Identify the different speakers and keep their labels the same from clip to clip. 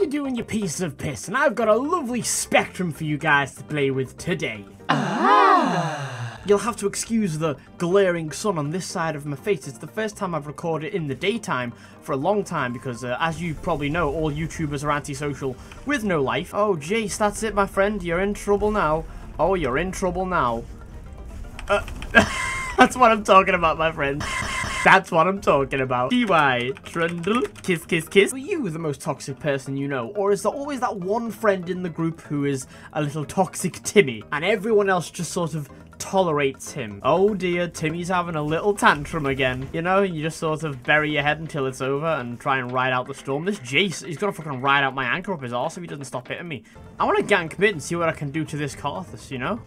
Speaker 1: you doing, you piece of piss? And I've got a lovely spectrum for you guys to play with today. Ah. You'll have to excuse the glaring sun on this side of my face. It's the first time I've recorded in the daytime for a long time because, uh, as you probably know, all YouTubers are antisocial with no life. Oh, Jayce, that's it, my friend. You're in trouble now. Oh, you're in trouble now. Uh, that's what I'm talking about, my friend. That's what I'm talking about. DY, Trundle, kiss, kiss, kiss. Are you the most toxic person you know? Or is there always that one friend in the group who is a little toxic Timmy? And everyone else just sort of tolerates him. Oh dear, Timmy's having a little tantrum again. You know, you just sort of bury your head until it's over and try and ride out the storm. This Jayce, he's gonna fucking ride out my anchor up his arse if he doesn't stop hitting me. I want to gank mid and see what I can do to this Karthus, you know?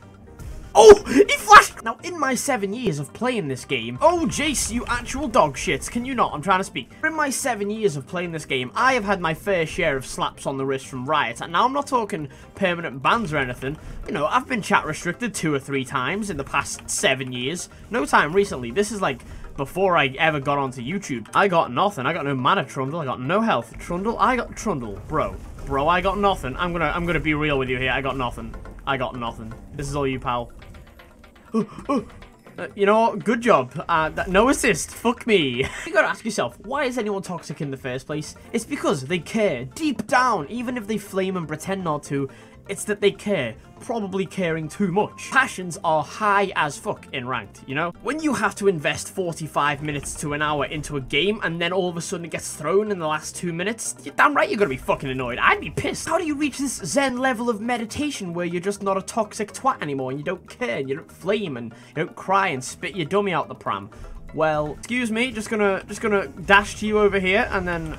Speaker 1: Oh, he flashed! Now, in my seven years of playing this game, oh, Jayce, you actual dog shits, can you not? I'm trying to speak. In my seven years of playing this game, I have had my fair share of slaps on the wrist from Riot. And now I'm not talking permanent bans or anything. You know, I've been chat restricted two or three times in the past seven years. No time recently. This is like before I ever got onto YouTube. I got nothing. I got no mana Trundle. I got no health. Trundle, I got Trundle. Bro, bro, I got nothing. I'm gonna, I'm gonna be real with you here. I got nothing. I got nothing. This is all you, pal. Uh, you know, what? good job. Uh, no assist. Fuck me. you gotta ask yourself, why is anyone toxic in the first place? It's because they care. Deep down, even if they flame and pretend not to, it's that they care, probably caring too much. Passions are high as fuck in ranked, you know? When you have to invest 45 minutes to an hour into a game and then all of a sudden it gets thrown in the last two minutes, you're damn right you're gonna be fucking annoyed. I'd be pissed. How do you reach this zen level of meditation where you're just not a toxic twat anymore and you don't care and you don't flame and you don't cry and spit your dummy out the pram? Well, excuse me, just gonna just gonna dash to you over here and then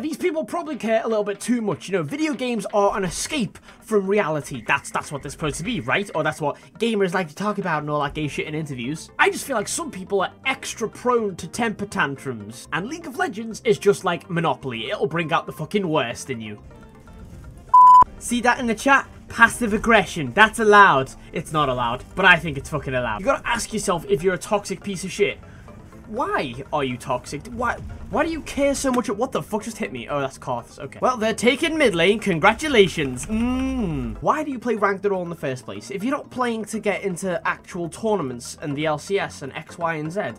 Speaker 1: these people probably care a little bit too much. You know, video games are an escape from reality. That's that's what they're supposed to be, right? Or that's what gamers like to talk about and all that gay shit in interviews. I just feel like some people are extra prone to temper tantrums. And League of Legends is just like Monopoly. It'll bring out the fucking worst in you. See that in the chat? Passive aggression. That's allowed. It's not allowed, but I think it's fucking allowed. You gotta ask yourself if you're a toxic piece of shit why are you toxic? Why why do you care so much? What the fuck just hit me? Oh, that's Karthus. Okay. Well, they're taking mid lane. Congratulations. Mmm. Why do you play ranked at all in the first place? If you're not playing to get into actual tournaments and the LCS and X, Y, and Z,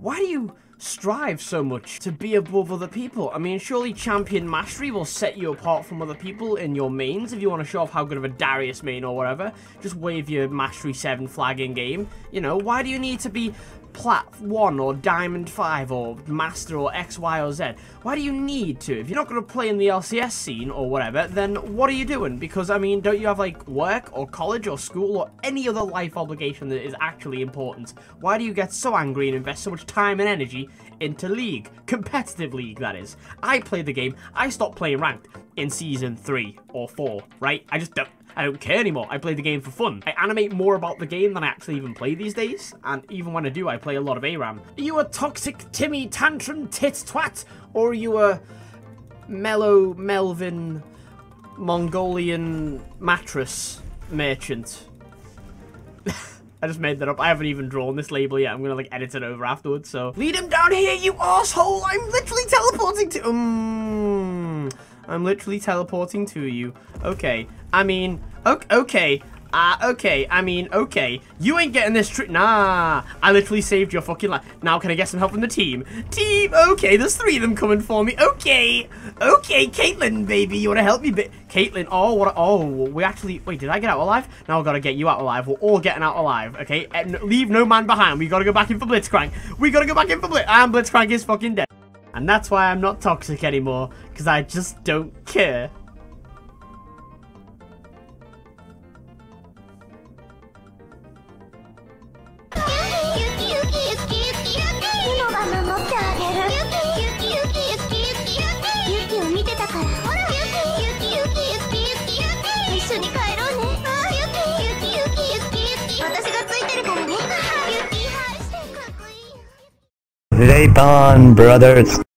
Speaker 1: why do you strive so much to be above other people? I mean, surely champion mastery will set you apart from other people in your mains if you want to show off how good of a Darius main or whatever. Just wave your mastery 7 flag in game. You know, why do you need to be Plat 1 or Diamond 5 or Master or X, Y, or Z. Why do you need to? If you're not going to play in the LCS scene or whatever, then what are you doing? Because, I mean, don't you have, like, work or college or school or any other life obligation that is actually important? Why do you get so angry and invest so much time and energy into League? Competitive League, that is. I played the game. I stopped playing Ranked in Season 3 or 4, right? I just don't... I don't care anymore. I play the game for fun. I animate more about the game than I actually even play these days. And even when I do, I play a lot of ARAM. Are you a toxic Timmy tantrum tit twat? Or are you a mellow Melvin Mongolian mattress merchant? I just made that up. I haven't even drawn this label yet. I'm gonna like edit it over afterwards. So lead him down here, you asshole! I'm literally teleporting to. Um, I'm literally teleporting to you. Okay. I mean, okay. Ah, uh, okay, I mean, okay. You ain't getting this trick. Nah, I literally saved your fucking life. Now can I get some help from the team? Team, okay, there's three of them coming for me. Okay, okay, Caitlyn, baby, you want to help me? But Caitlyn, oh, what? oh, we actually, wait, did I get out alive? Now I've got to get you out alive. We're all getting out alive, okay? And leave no man behind. We got to go back in for Blitzcrank. We got to go back in for Blitz. And Blitzcrank is fucking dead. And that's why I'm not toxic anymore, because I just don't care.
Speaker 2: On, brothers.